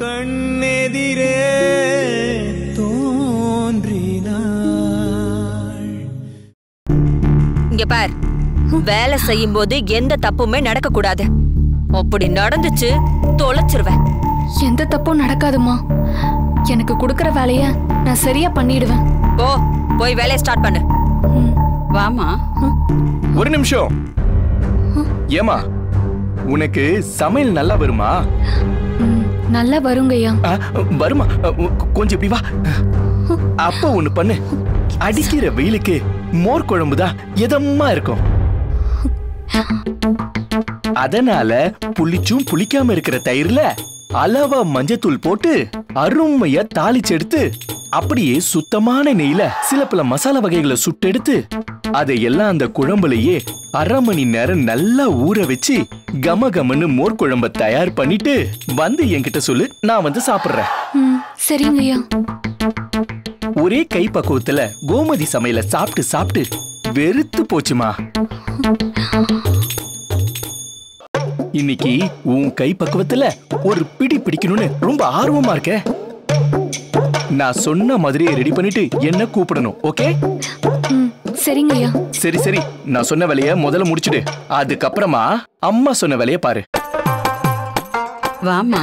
கண்ணெதிரே தோன்றினாள். இங்க பார். வேலை செய்யும் போது எந்த தப்புமே நடக்க கூடாது அப்படி நடந்துச்சு தொலைச்சிருவேன். எந்த தப்பும் நடக்காதுமா. எனக்கு கொடுக்கற வேலைய நான் சரியா பண்ணிடுவேன். போ போய் வேலையை ஸ்டார்ட் பண்ணு. வாமா ஒரு நிமிஷம். ஏமா உனக்கு சமையல் நல்லா வருமா? நல்லா வருங்கய்யா. வருமா? கொஞ்சம் இப்படி வா. அப்ப ஒண்ணு பண்ணு. அடிக்கிற வெயிலுக்கு மோர் குழம்பு தான் இதமா இருக்கும். அதனால புளிச்சும் புளிக்காம இருக்கிற தயிர்ல அளவா மஞ்சத்தூள் போட்டு அருமையா தாளிச்சு எடுத்து அப்படியே சுத்தமான நெய்ல சில பல மசாலா வகைகளை சுட்டெடுத்து அதையெல்லாம் அந்த குழம்புலயே அரை மணி நேரம் நல்லா ஊற வச்சு கம கமன்னு மோர் குழம்ப தயார் பண்ணிட்டு வந்து என்கிட்ட சொல்லு நான் வந்து சாப்பிடுறேன். சரிங்கய்யா. ஒரே கை பக்குவத்துல கோமதி சமையல சாப்பிட்டு சாப்பிட்டு வெறுத்து போச்சுமா? இன்னைக்கு உன் கை பக்குவத்துல ஒரு பிடி பிடிக்கணும்னு ரொம்ப ஆர்வமா இருக்க. நான் சொன்ன மாதிரியே ரெடி பண்ணிட்டு என்ன கூப்பிடணும் ஓகே சரிங்கய்யா சரி சரி. நான் சொன்ன வேலைய முதல்ல முடிச்சிடு. அதுக்கப்புறமா அம்மா சொன்ன வேலைய பாரு. வாமா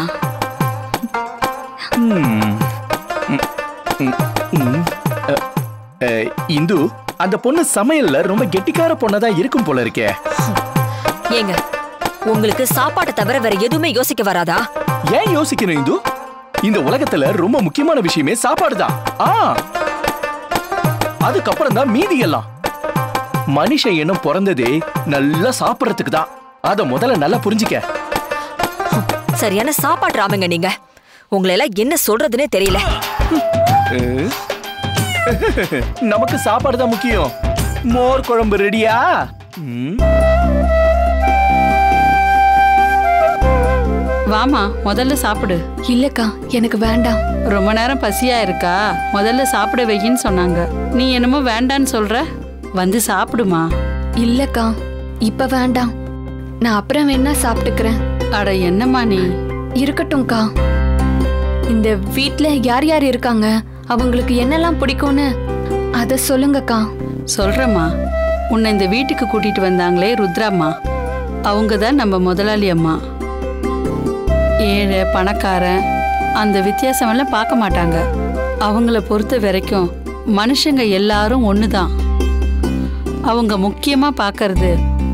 இந்து அந்த பொண்ணு சமையல்ல ரொம்ப கெட்டிக்கார பொண்ணதான் இருக்கும் போல இருக்கே. ஏங்க உங்களுக்கு சாப்பாட்டை தவிர வேற எதுவுமே யோசிக்க வராதா? ஏன் யோசிக்கணும் இந்து? இந்த உலகத்துல ரொம்ப முக்கியமான விஷயமே சாப்பாடு தான் ஆ. அதுக்கப்புறம் தான் மீதி எல்லாம். மனுஷன் எண்ணம் பிறந்ததே நல்லா சாப்பிடறதுக்கு தான் அத முதல்ல நல்லா புரிஞ்சுக்க. சரியான சாப்பாட்டு ராமங்க நீங்க. உங்களை எல்லாம் என்ன சொல்றதுனே தெரியல. நமக்கு சாப்பாடு தான் முக்கியம். மோர் குழம்பு ரெடியா? வாமா முதல்ல சாப்பிடு. இல்லக்கா எனக்கு வேண்டாம். ரொம்ப நேரம் பசியா இருக்கா? முதல்ல சாப்பிட வையின்னு சொன்னாங்க. நீ என்னமோ வேண்டான்னு சொல்ற? வந்து சாப்பிடுமா? இல்லக்கா இப்ப வேண்டாம். நான் அப்புறம் வேணா சாப்பிட்டுக்கிறேன். அட என்னம்மா நீ? இருக்கட்டும்க்கா. இந்த வீட்ல யார் யார் இருக்காங்க? அவங்களுக்கு என்னெல்லாம் பிடிக்கும்னு? அத சொல்லுங்கக்கா. சொல்றேம்மா. உன்னை இந்த வீட்டுக்கு கூட்டிட்டு வந்தாங்களே ருத்ராம்மா. அவங்க தான் நம்ம முதலாளி அம்மா. ஏழை பணக்காரன் அந்த வித்தியாசமெல்லாம் பார்க்க மாட்டாங்க. அவங்கள பொறுத்த வரைக்கும் மனுஷங்க எல்லாரும் ஒன்று தான் அவங்க முக்கியமாக பார்க்கறது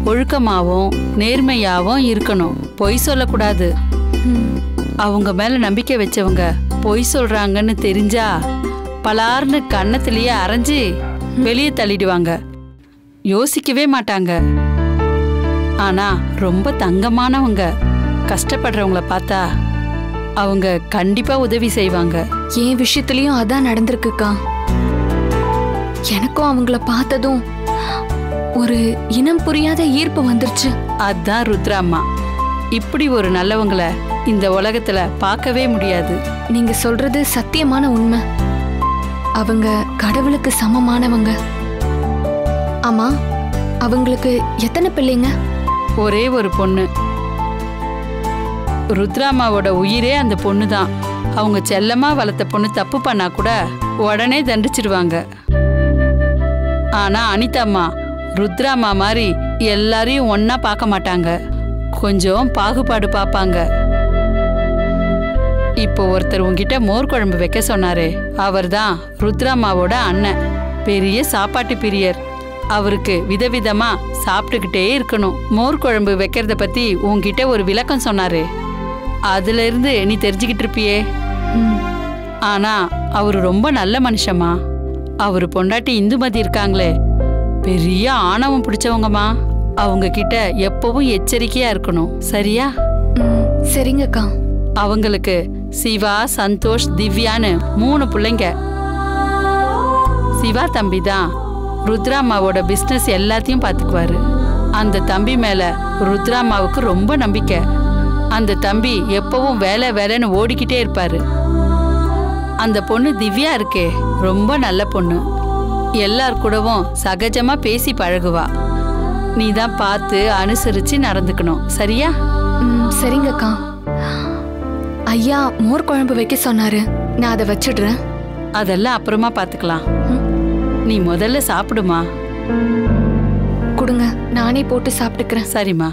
ஒழுக்கமாகவும் நேர்மையாகவும் இருக்கணும். பொய் சொல்லக்கூடாது. அவங்க மேலே நம்பிக்கை வச்சவங்க பொய் சொல்கிறாங்கன்னு தெரிஞ்சா பலார்னு கன்னத்திலேயே அரைஞ்சு வெளியே தள்ளிடுவாங்க. யோசிக்கவே மாட்டாங்க. ஆனால் ரொம்ப தங்கமானவங்க. கஷ்டப்படுறவங்கள பார்த்தா அவங்க கண்டிப்பா உதவி செய்வாங்க. என் விஷயத்துலயும் அதான் நடந்திருக்குக்கா. எனக்கும் அவங்கள பார்த்ததும் ஒரு இனம் புரியாத ஈர்ப்பு வந்துருச்சு. அதான் ருத்ராம்மா இப்படி ஒரு நல்லவங்கள இந்த உலகத்துல பார்க்கவே முடியாது. நீங்க சொல்றது சத்தியமான உண்மை. அவங்க கடவுளுக்கு சமமானவங்க. ஆமா அவங்களுக்கு எத்தனை பிள்ளைங்க? ஒரே ஒரு பொண்ணு. ருத்ராமாவோட உயிரே அந்த பொண்ணு தான் அவங்க செல்லமா வளர்த்த பொண்ணு தப்பு பண்ணா கூட உடனே தண்டிச்சிடுவாங்க ஆனா அனிதாம்மா ருத்ராமா மாதிரி எல்லாரையும் ஒன்றா பார்க்க மாட்டாங்க. கொஞ்சம் பாகுபாடு பார்ப்பாங்க. இப்போ ஒருத்தர் உங்ககிட்ட மோர் குழம்பு வைக்க சொன்னாரே அவர்தான் ருத்ராமாவோட அண்ணன். பெரிய சாப்பாட்டு பிரியர். அவருக்கு விதவிதமா சாப்பிட்டுக்கிட்டே இருக்கணும். மோர் குழம்பு வைக்கிறத பத்தி உங்ககிட்ட ஒரு விளக்கம் சொன்னாரு. அதுல இருந்து நீ தெரிஞ்சுக்கிட்டு இருப்பியே. ஆனா அவரு ரொம்ப நல்ல மனுஷமா அவர் பொண்டாட்டி இந்துமதி இருக்காங்களே. பெரிய ஆணவம் பிடிச்சவங்கம்மா. அவங்க கிட்ட எப்பவும் எச்சரிக்கையா இருக்கணும். சரியா? சரிங்கக்கா. அவங்களுக்கு சிவா சந்தோஷ் திவ்யான்னு மூணு பிள்ளைங்க. சிவா தம்பி தான். ருத்ராமாவோட பிஸ்னஸ் எல்லாத்தையும் பார்த்துக்குவாரு அந்த தம்பி மேல ருத்ராமாவுக்கு ரொம்ப நம்பிக்கை. அந்த தம்பி எப்பவும் வேலை வேலைன்னு ஓடிக்கிட்டே இருப்பாரு. அந்த பொண்ணு திவ்யா இருக்கே ரொம்ப நல்ல பொண்ணு. எல்லார் கூடவும் சகஜமா பேசி பழகுவா. நீ தான் பார்த்து அனுசரிச்சு நடந்துக்கணும் சரியா? சரிங்கக்கா. ஐயா மோர் குழம்பு வைக்க சொன்னாரு. நான் அதை வச்சிடுறேன். அதெல்லாம் அப்புறமா பார்த்துக்கலாம். நீ முதல்ல சாப்பிடுமா? கொடுங்க நானே போட்டு சாப்பிட்டுக்கிறேன். சரிம்மா.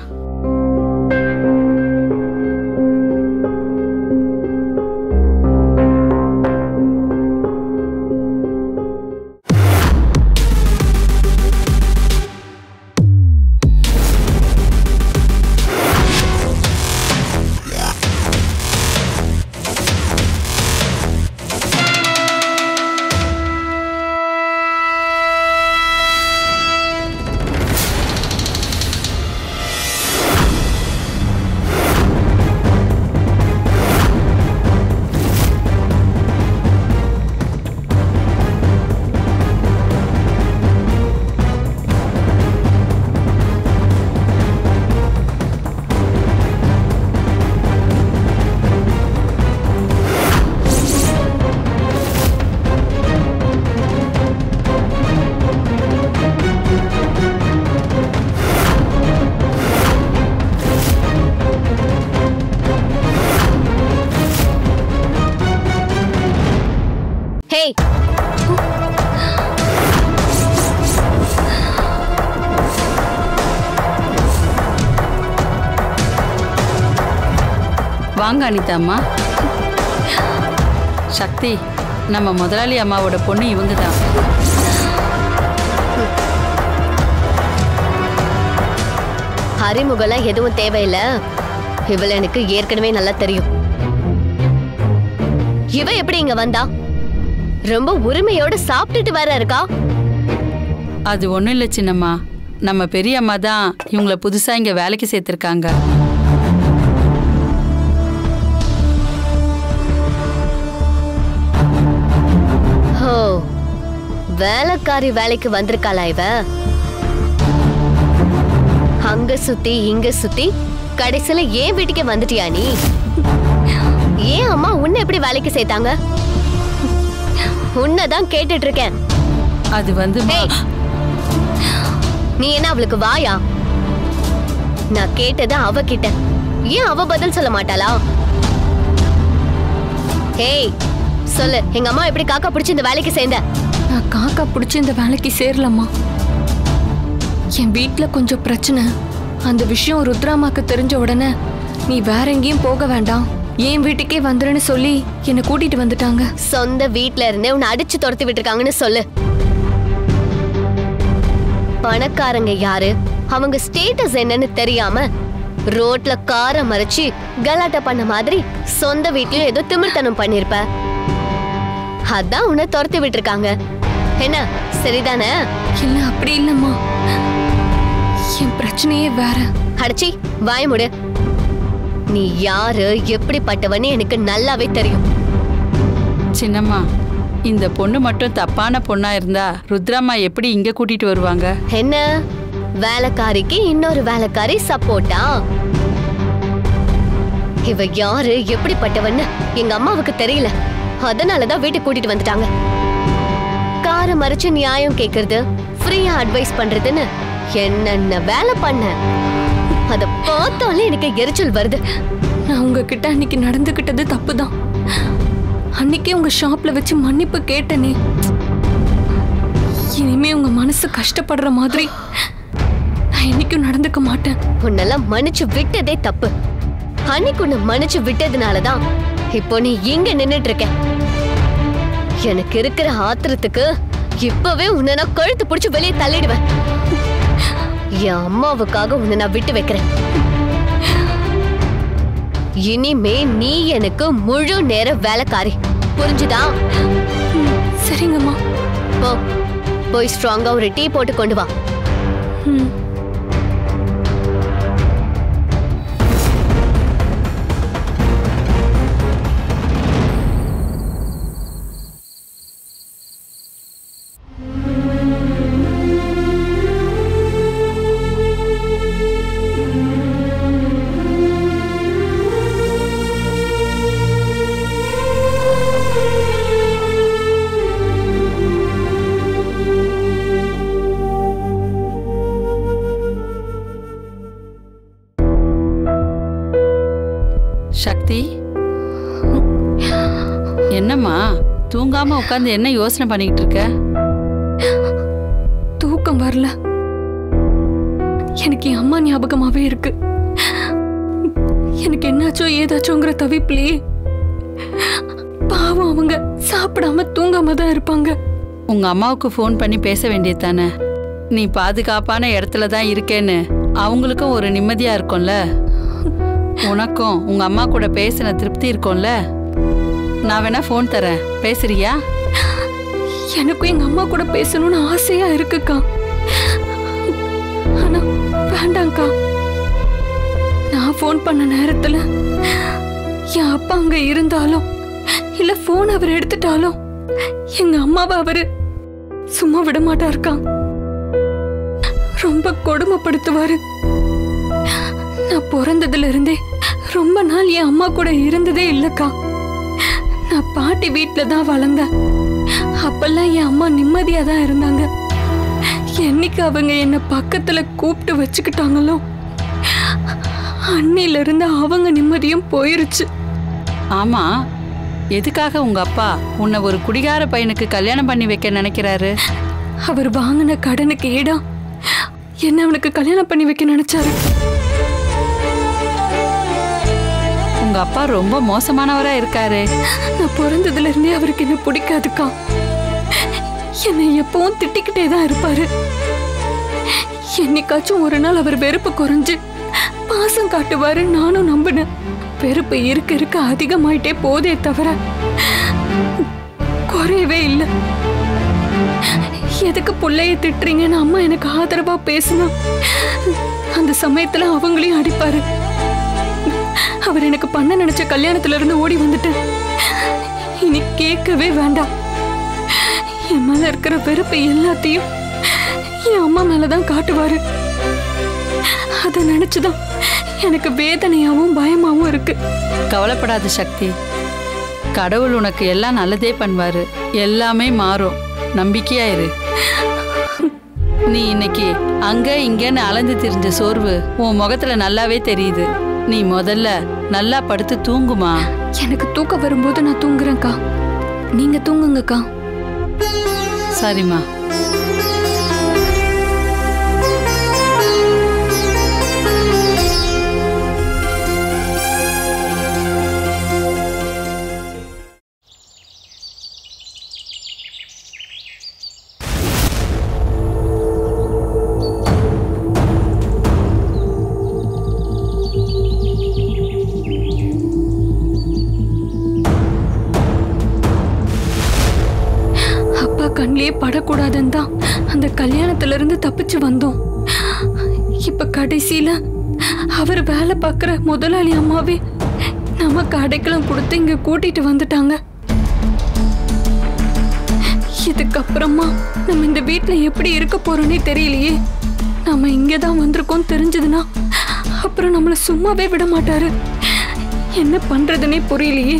வாங்க அனிதா அம்மா சக்தி நம்ம முதலாளி அம்மாவோட பொண்ணு இவங்க தான் அறிமுகம்லாம் எதுவும் தேவையில்ல. இவள எனக்கு ஏற்கனவே நல்லா தெரியும். இவ எப்படி இங்க வந்தா? ரொம்ப உரிமையோட சாப்பிட்டுட்டு வேற இருக்கா? அது ஒன்றும் இல்லை சின்னம்மா. நம்ம பெரிய அம்மா தான் இவங்கள புதுசாக இங்கே வேலைக்கு சேர்த்துருக்காங்க. வேலைக்காரி வேலைக்கு வந்திருக்காளா இவ? அங்க சுத்தி இங்க சுத்தி கடைசியில ஏன் வீட்டுக்கே வந்துட்டியா நீ? ஏன் அம்மா உன்னை எப்படி வேலைக்கு சேர்த்தாங்க? உன்னைதான் கேட்டுட்டு இருக்கேன் அது வந்து நீ என்ன அவளுக்கு வாயா? நான் கேட்டது அவ கிட்ட ஏன் அவ பதில் சொல்ல மாட்டாளா? ஏய்! சொல்லு எங்க அம்மா எப்படி காக்கா பிடிச்சி இந்த வேலைக்கு சேர்ந்த? நான் காக்கா பிடிச்சி இந்த வேலைக்கு சேரலம்மா. என் வீட்டில் கொஞ்சம் பிரச்சனை. அந்த விஷயம் ருத்ராமாக்கு தெரிஞ்ச உடனே நீ வேற எங்கேயும் போக வேண்டாம். என் வீட்டுக்கே வந்துருன்னு சொல்லி என்னை கூட்டிட்டு வந்துட்டாங்க. சொந்த வீட்ல இருந்தே உன்னை அடிச்சு துரத்தி விட்டுருக்காங்கன்னு சொல்லு. பணக்காரங்க யாரு? அவங்க ஸ்டேட்டஸ் என்னன்னு தெரியாம ரோட்ல காரை மறைச்சு கலாட்டா பண்ண மாதிரி சொந்த வீட்லயும் ஏதோ திமிர்த்தனம் பண்ணிருப்ப. அதான் உன்னை துரத்தி விட்டுருக்காங்க. என்ன சரிதானே? இல்ல அப்படி இல்லம்மா. என் பிரச்சனையே வேற. அடச்சி வாய முடு. நீ யாரு எப்படிப்பட்டவன்னு எனக்கு நல்லாவே தெரியும். சின்னம்மா இந்த பொண்ணு மட்டும் தப்பான பொண்ணா இருந்தா ருத்ராம்மா எப்படி இங்க கூட்டிட்டு வருவாங்க? என்ன? வேலைக்காரிக்கு இன்னொரு வேலைக்காரி சப்போர்ட்டா? இவ யாரு எப்படிப்பட்டவன்னு எங்க அம்மாவுக்கு தெரியல. அதனாலதான் வீட்டுக்கு கூட்டிட்டு வந்துட்டாங்க. காரை மறைச்சு நியாயம் கேக்குறது? ஃப்ரீயா அட்வைஸ் பண்றதுன்னு என்னென்ன வேலை பண்ண? அத பார்த்தாலே எனக்கு எரிச்சல் வருது. நான் உங்ககிட்ட அன்னைக்கு நடந்துகிட்டது தப்புதான். அன்னைக்கே உங்க ஷாப்ல வச்சு மன்னிப்பு கேட்டனே. இனிமே உங்க மனசு கஷ்டப்படுற மாதிரி நான் என்னைக்கும் நடந்துக்க மாட்டேன். உன்னெல்லாம் மன்னிச்சு விட்டதே தப்பு. அன்னைக்கு உன்னை மன்னிச்சு விட்டதுனாலதான் இப்போ நீ இங்க நின்னுட்டு இருக்க. எனக்கு இருக்கிற ஆத்திரத்துக்கு இப்பவே உன்னை நான் கழுத்து பிடிச்சு வெளியே தள்ளிடுவேன். என் அம்மாவுக்காக உன்னை நான் விட்டு வைக்கிறேன். இனிமே நீ எனக்கு முழு நேர வேலைக்காரி. புரிஞ்சுதா? சரிங்கம்மா. போ போய் ஸ்ட்ராங்கா ஒரு டீ போட்டு கொண்டு வா. தூங்காம உட்காந்து என்ன யோசனை பண்ணிக்கிட்டு இருக்க? தூக்கம் வரல. எனக்கு என் அம்மா ஞாபகமாவே இருக்கு. எனக்கு என்னாச்சோ ஏதாச்சோங்கிற தவிப்புலயே பாவம் அவங்க சாப்பிடாம தூங்காம தான் இருப்பாங்க. உங்க அம்மாவுக்கு ஃபோன் பண்ணி பேச வேண்டியது தானே? நீ பாதுகாப்பான இடத்துல தான் இருக்கேன்னு அவங்களுக்கும் ஒரு நிம்மதியா இருக்கும்ல? உனக்கும் உங்க அம்மா கூட பேசின திருப்தி இருக்கும்ல? நான் வேணா ஃபோன் தரேன். பேசுறியா? எனக்கும் எங்க அம்மா கூட பேசணும்னு ஆசையா இருக்குக்கா. ஆனா வேண்டாம்க்கா. நான் ஃபோன் பண்ண நேரத்துல என் அப்பா அங்க இருந்தாலும் இல்ல ஃபோன் அவர் எடுத்துட்டாலும் எங்க அம்மாவை அவரு சும்மா விட மாட்டாருக்கா. ரொம்ப கொடுமைப்படுத்துவாரு. நான் பிறந்ததுல இருந்தே ரொம்ப நாள் என் அம்மா கூட இருந்ததே இல்லக்கா. நான் பாட்டி வீட்டில தான் வளர்ந்தேன். அப்பெல்லாம் என் அம்மா நிம்மதியா தான் இருந்தாங்க. என்னைக்கு அவங்க என்ன பக்கத்துல கூப்பிட்டு வச்சுக்கிட்டாங்களோ அன்னையில இருந்து அவங்க நிம்மதியும் போயிருச்சு. ஆமா எதுக்காக உங்க அப்பா உன்னை ஒரு குடிகார பையனுக்கு கல்யாணம் பண்ணி வைக்க நினைக்கிறாரு? அவர் வாங்கின கடனுக்கு ஈடா என்ன அவனுக்கு கல்யாணம் பண்ணி வைக்க நினைச்சாரு. உங்க அப்பா ரொம்ப மோசமானவரா இருக்காரு. நான் பிறந்ததுல இருந்தே அவருக்கு என்ன பிடிக்காதுக்கா. என்னை எப்பவும் திட்டிக்கிட்டே தான் இருப்பாரு. என்னைக்காச்சும் ஒரு நாள் அவர் வெறுப்பு குறைஞ்சு பாசம் காட்டுவாரு நானும் நம்பினேன். வெறுப்பு இருக்க இருக்க அதிகமாயிட்டே போதே தவிர குறையவே இல்லை. எதுக்கு பிள்ளைய திட்டுறீங்கன்னு அம்மா எனக்கு ஆதரவா பேசினா? அந்த சமயத்துல அவங்களையும் அடிப்பாரு. அவர் எனக்கு பண்ண நினைச்ச கல்யாணத்துல இருந்து ஓடி வந்துட்டு இனி கேட்கவே வேண்டாம். என் மேல இருக்கிற வெறுப்பு எல்லாத்தையும் என் அம்மா மேலதான் காட்டுவாரு. அதை நினைச்சுதான் எனக்கு வேதனையாவும் பயமாவும் இருக்கு. கவலைப்படாத சக்தி. கடவுள் உனக்கு எல்லாம் நல்லதே பண்ணுவாரு. எல்லாமே மாறும். நம்பிக்கையா இரு. நீ இன்னைக்கு அங்க இங்கன்னு அலைஞ்சு திரிஞ்ச சோர்வு உன் முகத்துல நல்லாவே தெரியுது. நீ முதல்ல நல்லா படுத்து தூங்குமா? எனக்கு தூக்கம் வரும்போது நான் தூங்குறேன்க்கா. நீங்க தூங்குங்கக்கா. சரிம்மா. கண்ணிலே படக்கூடாதுன்னு தான் அந்த கல்யாணத்துல இருந்து தப்பிச்சு வந்தோம். இப்ப கடைசியில அவர் வேலை பார்க்குற முதலாளி அம்மாவே நமக்கு அடைக்கலம் கொடுத்து இங்க கூட்டிட்டு வந்துட்டாங்க. இதுக்கப்புறமா நம்ம இந்த வீட்டில் எப்படி இருக்க போகிறோன்னே தெரியலையே. நம்ம இங்கே தான் வந்திருக்கோம் தெரிஞ்சதுன்னா அப்புறம் நம்மளை சும்மாவே விட மாட்டாரு. என்ன பண்றதுன்னே புரியலையே.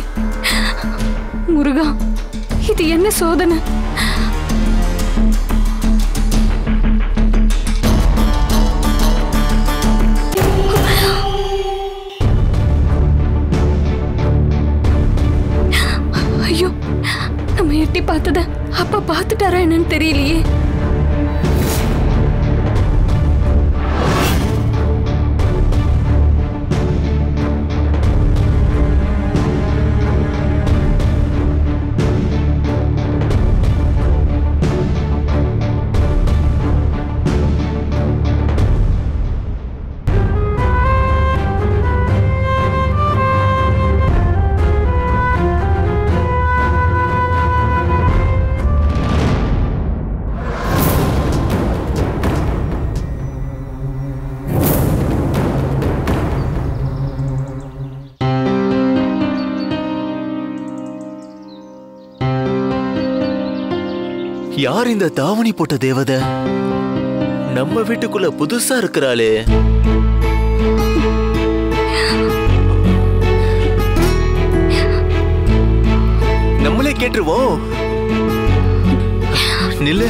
முருகா இது என்ன சோதனை? பார்த்தத? அப்பா பார்த்துட்டாரா என்னன்னு தெரியலையே. யார் இந்த தாவணி போட்ட தேவதை? நம்ம வீட்டுக்குள்ள புதுசா இருக்கிறாளே. நம்மளே கேட்டுருவோம். நில்லு.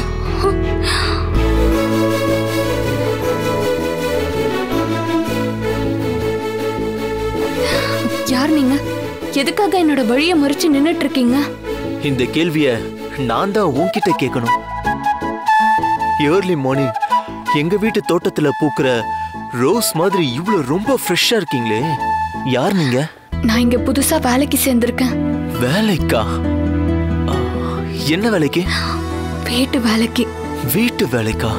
யார் நீங்க? எதுக்காக என்னோட வழியை மறிச்சு நின்னுட்டு இருக்கீங்க? இந்த கேள்விய நான் தான் உன்கிட்ட கேட்கணும் ஏர்லி மார்னிங் எங்க வீட்டு தோட்டத்துல பூக்கிற ரோஸ் மாதிரி இவ்வளவு ரொம்ப ஃப்ரெஷ்ஷா இருக்கீங்களே. யார் நீங்க? நான் இங்க புதுசா வேலைக்கு சேர்ந்திருக்கேன். வேலைக்கா? என்ன வேலைக்கு? வீட்டு வேலைக்கு. வீட்டு வேலைக்கா?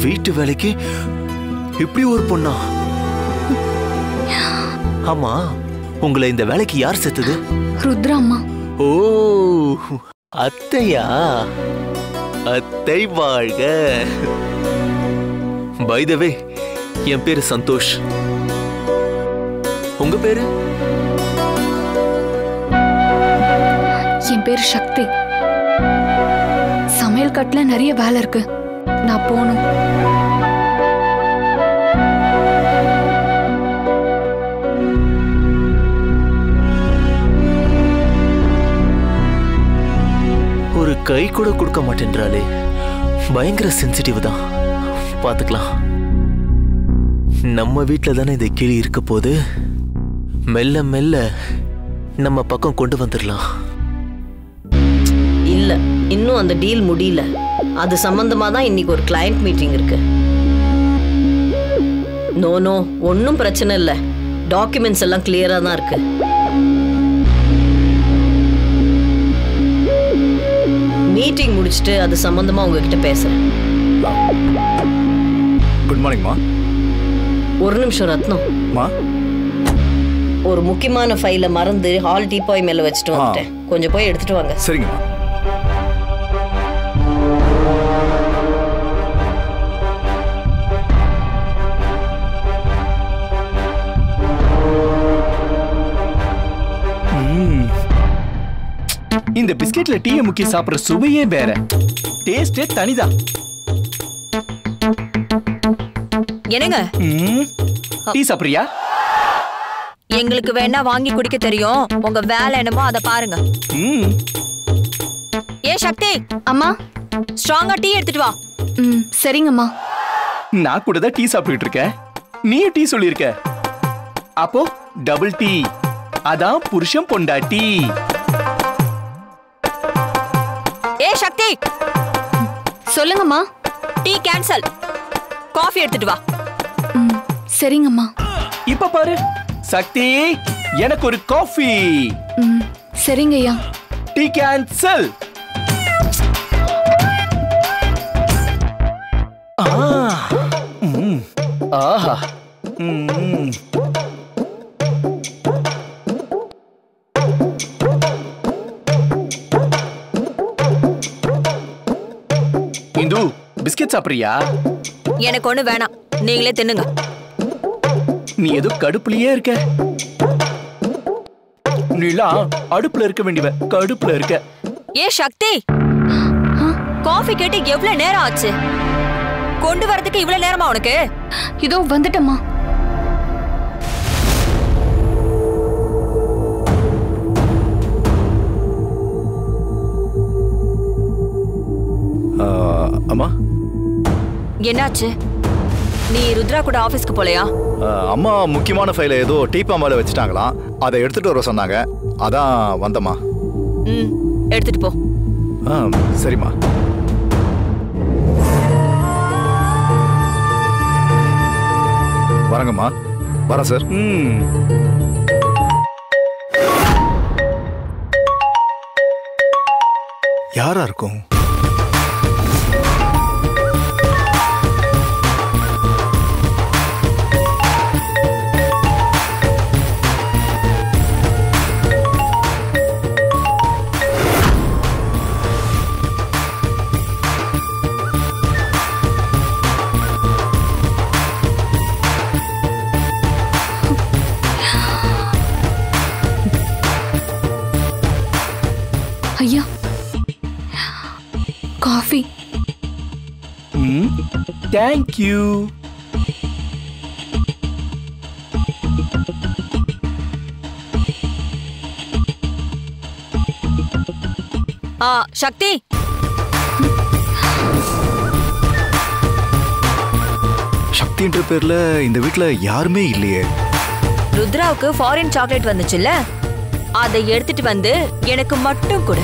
வீட்டு வேலைக்கு? இப்படி ஒரு பொண்ணா? ஆமா. உங்களை இந்த வேலைக்கு யார் செத்தது? ருத்ரா அம்மா. ஓ அத்தையா? அத்தை வாழ்க. பைதவே என் பேரு சந்தோஷ். உங்க பேரு? என் பேர் சக்தி. சமையல் கட்டுல நிறைய வேலை இருக்கு. நான் போகணும் கை கூட கொடுக்க மாட்டேன்றாலே பயங்கர சென்சிட்டிவ் தான். பார்த்துக்கலாம். நம்ம வீட்டில் தானே இந்த கிளி இருக்க போது மெல்ல மெல்ல நம்ம பக்கம் கொண்டு வந்துடலாம். இல்ல இன்னும் அந்த டீல் முடியல. அது சம்பந்தமா தான் இன்னைக்கு ஒரு கிளையண்ட் மீட்டிங் இருக்கு. நோ நோ ஒன்றும் பிரச்சனை இல்லை. டாக்குமெண்ட்ஸ் எல்லாம் கிளியரா தான் இருக்கு. மீட்டிங் முடிச்சுட்டு அது சம்பந்தமா உங்ககிட்ட பேசுறேன். குட் மார்னிங்மா ஒரு நிமிஷம் ரத்னம். மா ஒரு முக்கியமான ஃபைலை மறந்து ஹால் டீபாய் மேல வச்சுட்டு வந்துட்டேன். கொஞ்சம் போய் எடுத்துட்டு வாங்க. சரிங்கம்மா இந்த பிஸ்கெட்ல டீயை முக்கி சாப்பிடுற சுவையே வேற. டேஸ்டே தனிதான் என்னங்க. டீ சாப்பிடுறியா? எங்களுக்கு வேணா வாங்கி குடிக்க தெரியும். உங்க வேலை என்னமோ அதை பாருங்க. ஏ சக்தி! அம்மா? ஸ்ட்ராங்கா டீ எடுத்துட்டு வா. ம் சரிங்கம்மா. நான் கூட தான் டீ சாப்பிட்டுட்டு இருக்கேன். நீ டீ சொல்லியிருக்க. அப்போ டபுள் டீ. அதான் புருஷன் பொண்டாட்டி. சக்தி. சொல்லுங்கம்மா. Tea cancel. காஃபி எடுத்துட்டு வா. சரிங்கம்மா. இப்ப பாரு. சக்தி எனக்கு ஒரு காஃபி. ம் சரிங்கய்யா. Tea cancel. சாப்பிடுறியா எனக்கு ஒண்ணு வேணாம். நீங்களே தின்னுங்க. நீ ஏதோ கடுப்புலயே இருக்க. நீலாம் அடுப்புல இருக்க வேண்டியவ கடுப்புல இருக்க. ஏ சக்தி! காஃபி கேட்டு எவ்வளவு நேரம் ஆச்சு? கொண்டு வரதுக்கு இவ்வளவு நேரமா உனக்கு? இதோ வந்துட்டம்மா. என்னாச்சு? நீ ருத்ரா கூட ஆபீஸ்க்கு போலையா? அம்மா முக்கியமான ஃபைலை ஏதோ டீப்பா மேல வச்சுட்டாங்களாம். அதை எடுத்துட்டு வர சொன்னாங்க. அதான் வந்தம்மா. ம் எடுத்துட்டு போ. ஆ சரிம்மா. வரங்கம்மா. வரேன் சார். ம். யாரா இருக்கும்? ஐயா. காஃபி. ம் தேங்க் யூ ஆ சக்தி. சக்தின்ற பேர்ல இந்த வீட்ல யாருமே இல்லையே. ருத்ராவுக்கு ஃபாரின் சாக்லேட் வந்துச்சுல்ல? அதை எடுத்துட்டு வந்து எனக்கு மட்டும் கொடு.